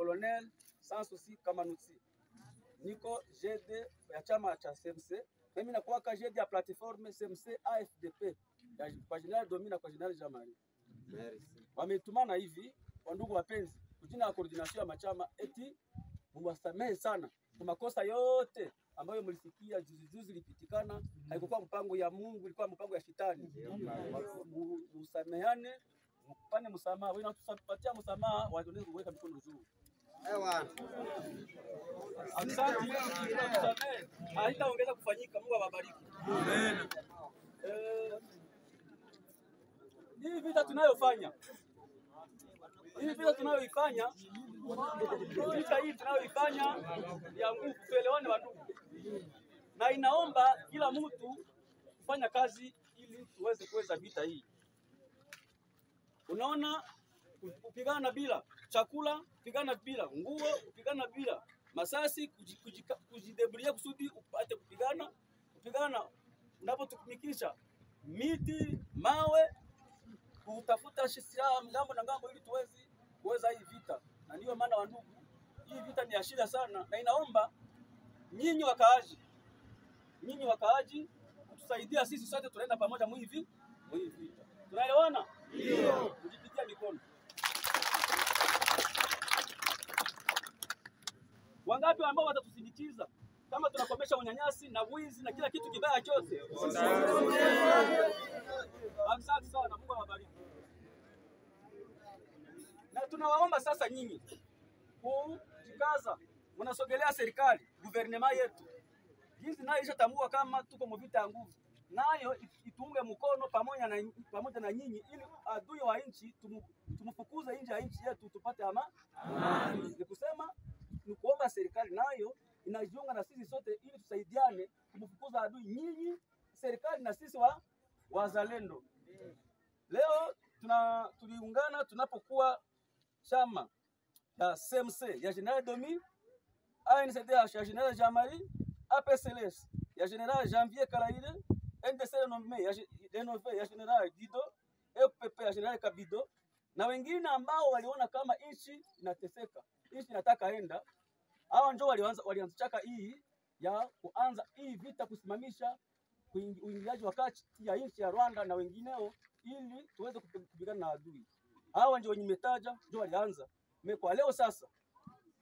Colonel Sansusi Kamanutsi, niko GD ya chama cha CMC. Mimi na kuwaka GD ya platform CMC AFDP ya kwa General Domina kwa General Jamari. Wametumana hivi, kwa ndugu wapenzi, kujina ya coordination ya machama eti muwasamehe sana kwa makosa yote ambayo mlisikia juzi juzi lipitikana. Haikuwa mpango ya Mungu, ilikuwa mpango ya shetani. Musamehane, msamaha. Wewe unatupatia msamaha, waendelee kuweka mikono juu. Asante. Haitaongeza kufanyika. Mungu awabariki. Eh, Hii vita tunayofanya hii vita tunayoifanya vita hii tunayoifanya ya nguvu, tuelewane wandugu, na inaomba kila mtu kufanya kazi ili tuweze kuweza vita hii. Unaona, kupigana bila chakula, kupigana bila nguo, kupigana bila masasi, kuji- kuji- kujidebria kusudi upate kupigana, kupigana unapotumikisha miti, mawe, kutafuta silaha ng'ambo na ng'ambo ili tuwezi kuweza hii vita. Na ndiyo maana wandugu, hii vita ni ya shida sana, na inaomba nyinyi wakaaji, nyinyi wakaaji kutusaidia sisi sote, tunaenda pamoja mwivi mwivi. Tunaelewana? Ndio. Kujipigia mikono. Wangapi ambao watatusindikiza kama tunakomesha unyanyasi na wizi na kila kitu kibaya chote? Asante sana, Mungu awabariki. Na tunawaomba sasa nyinyi kujikaza, mnasogelea serikali, guvernema yetu jinsi nayo ishatambua kama tuko mvita ya nguvu, nayo ituunge mkono pamoja na, pamoja na nyinyi ili adui wa nchi tumfukuze nje ya nchi yetu tupate ama amani. Ni kusema ni kuomba serikali nayo inajiunga na sisi sote ili tusaidiane kumfukuza adui, nyinyi serikali na sisi wa wazalendo. Leo tuna tuliungana tunapokuwa chama ya CMC ya General Domi, ANCDH ya General Jamari, APCLS ya General Janvier Karaire, NDC Renove ya, Renove ya General Dido, FPP ya General Kabido na wengine ambao waliona kama nchi inateseka, nchi inataka enda. Hawa ndio walianza walianzishaka hii ya kuanza hii vita kusimamisha uingiliaji wa kati ya nchi ya Rwanda na wengineo ili tuweze kupi- kupigana na adui. Hawa ndio wenye metaja ndio walianza. Kwa leo sasa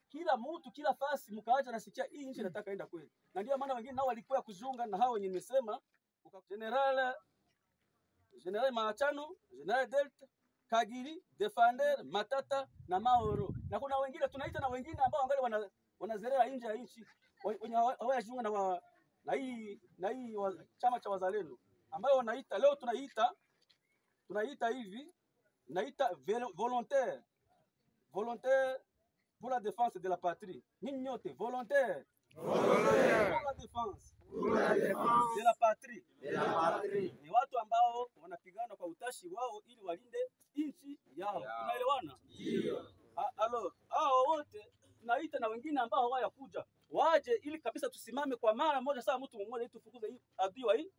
kila mtu kila fasi mkaacha nasikia hii nchi inataka enda kweli, na ndio maana wengine nao walikuwa kujiunga na hao wenye nimesema, General General Maachano, General Delta, Kagiri, Defender, Matata na Maoro, na kuna wengine tunaita na wengine ambao wangali wana, wanazerera nje ya nchi wenye hawajiunga na, wa- na hii na hii wa, chama cha wazalendo ambayo wanaita leo tunaiita tunaita hivi naita volontaire volontaire pour la défense de la patrie. Nyinyi nyote volontaire pour la défense de la patrie. Ni watu ambao wanapigana kwa utashi wao ili walinde nchi yao. Tunaelewana? Ndio. Alors, hao wote tunaita na wengine ambao hawayakuja waje ili kabisa tusimame kwa mara moja, saa mtu mmoja, ili tufukuze hii adui wa hii.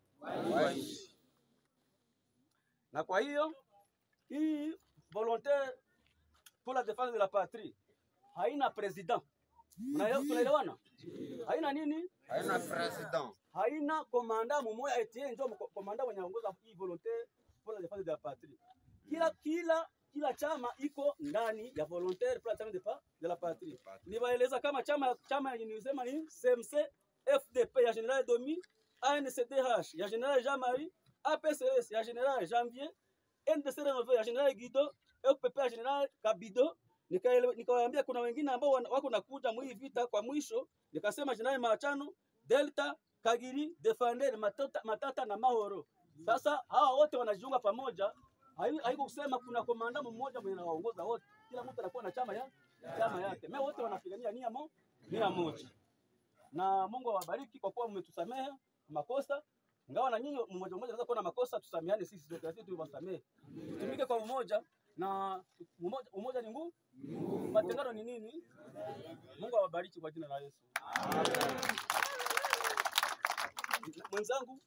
Na kwa hiyo hii volontaire pour la défense de la patrie haina president. Unaelewa- Tunaelewana? Haina nini? Haina president. haina komanda mmoja eti ndio komanda mwenye anaongoza hii volontaire pour la défense de la patrie. Kila kila kila chama iko ndani ya volontaire pour la défense de pa- de la patrie. Niwaeleza kama chama chama yenye nilisema ni CMC FDP ya General Domi, ANCDH ya General Jean-Marie, APCS ya General Janvier, NDC Renove ya General Guido, FPP ya General Kabido. Nikawaambia kuna wengine ambao wako nakuja mwii vita kwa mwisho, nikasema General Machano, Delta, Kagiri, Defender, Matata, Matata na Mahoro. Sasa hawa wote wanajiunga pamoja, haiko kusema kuna komanda mmoja mwenye anawaongoza wote, kila mtu anakuwa na chama ya chama yake. Mimi wote wanapigania nia mo, nia moja, na Mungu awabariki kwa kuwa mmetusamehe makosa, ingawa na nyinyi mmoja mmoja anaweza kuwa na makosa, tusameane sisi sote, lakini tuwasamehe, tumike kwa umoja. Na umoja, umoja ni nguvu, matengano ni nini? Mungu awabariki kwa jina la Yesu. Mwenzangu